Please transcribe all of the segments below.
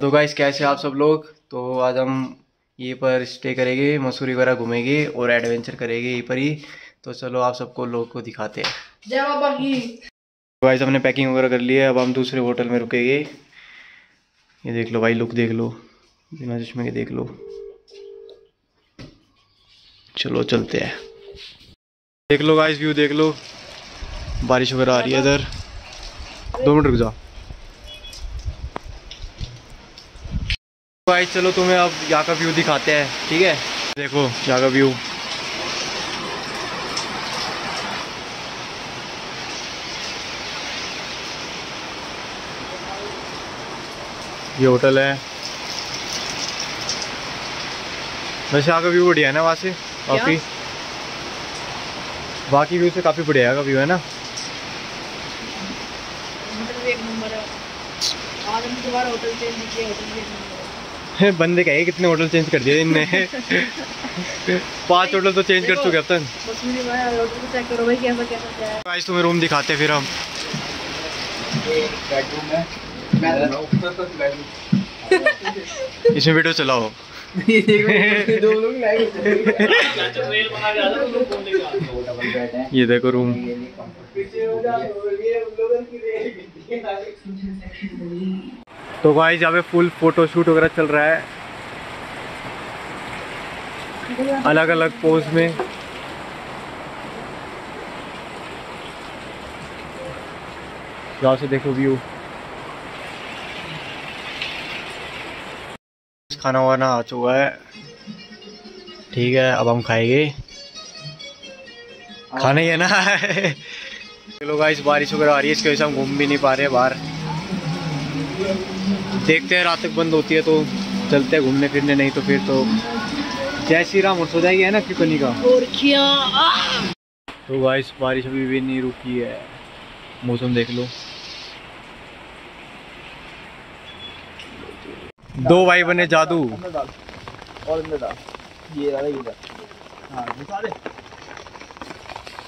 तो गाइस कैसे आप सब लोग? तो आज हम ये पर स्टे करेंगे मसूरी वगैरह घूमेंगे और एडवेंचर करेंगे यहीं पर ही। तो चलो आप सबको लोग को दिखाते हैं। जय बाबा की। गाइस हमने पैकिंग वगैरह कर ली है अब हम दूसरे होटल में रुकेंगे। ये देख लो भाई लुक देख लो। बिना चश्मे के देख लो। चलो चलते हैं। देख लो गाइस व्यू देख लो। बारिश वगैरह आ रही है इधर। दो मिनट रुक जाओ। गाइस चलो तुम्हें अब यहाँ का व्यू दिखाते हैं ठीक है? देखो यहाँ का व्यू। ये होटल है। वैसे यहाँ का व्यू बढ़िया है ना वहाँ से? काफ़ी। बाकी व्यू से काफ़ी बढ़िया का व्यू है ना? होटल एक नंबर है। आज हम दोबारा होटल चेंज किए होटल है बंदे कहे कितने होटल चेंज कर दिए इनने। पाँच होटल तो चेंज कर चुके अब तक। बस मेरी भाई होटल को चेक करो भाई कैसा कैसा क्या है। आज तुम्हें रूम दिखाते फिर हम। इसमें वीडियो चलाओ। ये देखो रूम तो गाइस यहाँ पे फुल फ़ोटो शूट वगैरह चल रहा है। अलग अलग पोज में। यहाँ से देखो व्यू खाना वाना आ चुका है। ठीक है अब हम खाएँगे। खाना ही है ना। चलो गाइस बारिश वगैरह आ रही है इसकी वजह से हम घूम भी नहीं पा रहे बाहर। देखते हैं रात तक बंद होती है तो चलते हैं घूमने फिरने नहीं तो फिर तो जय श्री राम और सो जाएगी है ना कृपनी का? और क्या तो गाइस बारिश अभी भी नहीं रुकी है। मौसम देख लो। दो भाई बने जादू। और अंदर डाल। ये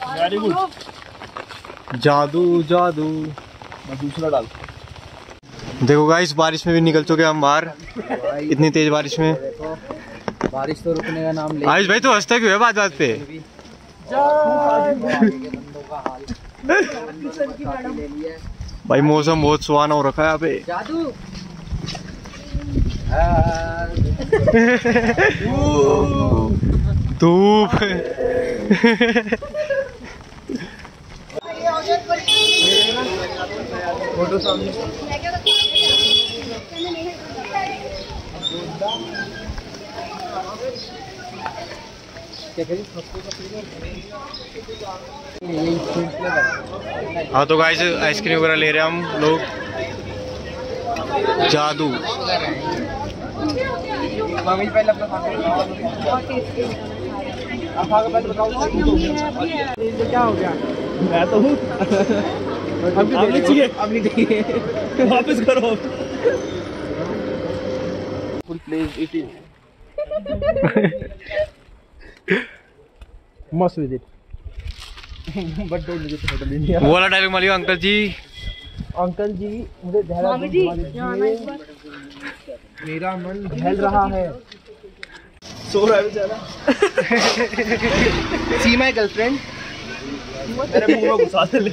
हाँ वेरी गुड जादू जादू। बस दूसरा डाल देखो गाइस बारिश में भी निकल चुके हम बाहर इतनी तेज बारिश में। बारिश तो रुकने का नाम आयुष भाई तो हंसता क्यों है बात बात पे? भाई मौसम बहुत सुहाना हो रखा है यहाँ पे। धूप। फ़ोटो सामने। हाँ तो गाइस आइसक्रीम वगैरह ले रहे हैं हम लोग। जादू। क्या हो गया? मैं तो हूँ। अब नहीं चाहिए अब नहीं चाहिए वापस करो। फुल प्लेस इट इज़ मस्त visit but don't visit hotel India वाला डायलॉग मारियो अंकल जी। अंकल जी मुझे मेरा मन बहल रहा है। सो रहा है बेचारा। सी माय गर्लफ्रेंड मेरे मुँह में घुसा दे। ले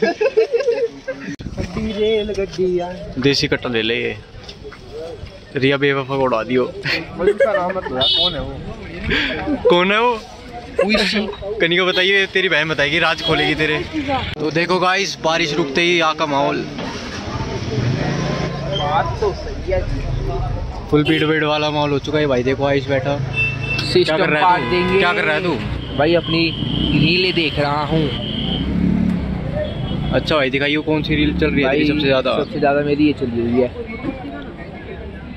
देसी कट्टा ले ले ये। रिया बेवफा को उड़ा दियो। कौन है वो? कौन है वो कनिका बताइए तेरी बहन बताएगी राज खोलेगी तेरे। तो देखो गाइस बारिश रुकते ही यहाँ का माहौल। बात तो सही है फुल भीड़ भीड़ वाला माहौल हो चुका है भाई देखो आयुष बैठा। क्या कर रहा है तू? क्या कर रहा भाई अपनी रीलें देख रहा हूँ। अच्छा भाई दिखाइए कौन सी रील चल रही है सबसे ज़्यादा। सबसे ज़्यादा मेरी ये चल रही है।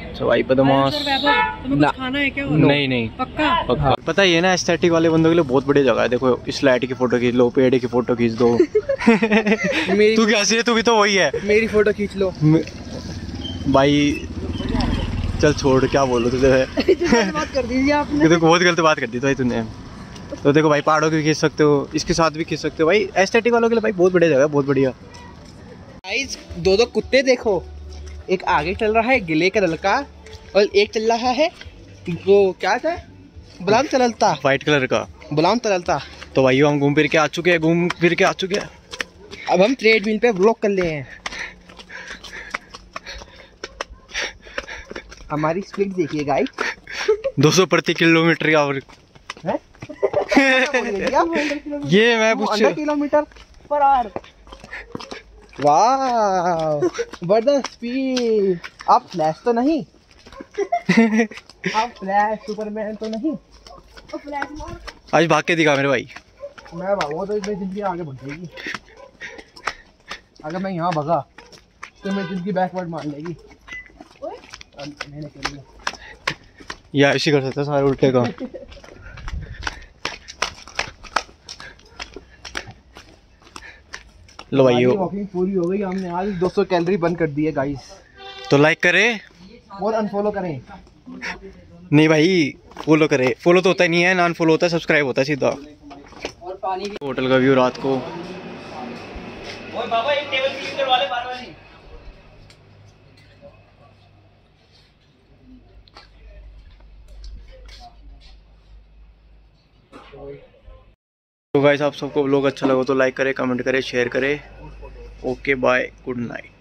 अच्छा भाई बदमाश। तुम्हें ना। कुछ खाना है क्या? नहीं नहीं। पक्का? पक्का। पता ही है ना एस्थेटिक वाले बंदों के लिए बहुत बढ़िया जगह है। देखो इस लाइट की फ़ोटो खींच लो पेड़ की फ़ोटो खींच दो। तू क्या है? तू भी तो वही है। मेरी फ़ोटो खींच लो। भाई चल छोड़ क्या बोलो तुझे? बात कर आपने। देखो बहुत गलत बात कर दी तो भाई तूने। तो देखो भाई पहाड़ों की भी खींच सकते हो इसके साथ भी खींच सकते हो। भाई एस्थेटिक वालों के लिए भाई बहुत बढ़िया जगह है बहुत बढ़िया। गाइस दो दो कुत्ते देखो। एक आगे चल रहा है गिले का और एक चल रहा है वो क्या था? बुलाम तललता वाइट कलर का। बुलाम तललता तो भाई हम घूम फिर के आ चुके हैं घूम फिर के आ चुके हैं। अब हम ट्रेड व्हील पे ब्लॉक कर ले हैं। हमारी स्पीड देखिए गाइस 200 प्रति किलोमीटर का ये मैं पूछ किलोमीटर पर आवर वाह बट द स्पीड आप फ्लैश तो नहीं? आप फ्लैश सुपरमैन तो नहीं? आज भाग के दिखा मेरे भाई। मैं भागो तो मेरी ज़िंदगी आगे बढ़ जाएगी अगर मैं यहाँ भगा तो मेरी ज़िंदगी बैकवर्ड मान लेगी। अब मैंने कर लिया। या ऐसे कर सकता सारे उल्टे का लो भाई वॉकिंग पूरी हो गई हमने आज 200 कैलोरी बंद कर दी है गाइस तो लाइक करे। और अनफॉलो करें. नहीं भाई फॉलो करे। फॉलो तो होता ही नहीं है नॉन फॉलो होता है सब्सक्राइब होता है सीधा। और पानी होटल का व्यू रात को। बाबा एक टेबल क्लीन करवा ले बार बार तो गाइस आप सबको लोग अच्छा लगा तो लाइक करें कमेंट करें शेयर करें. Okay bye good night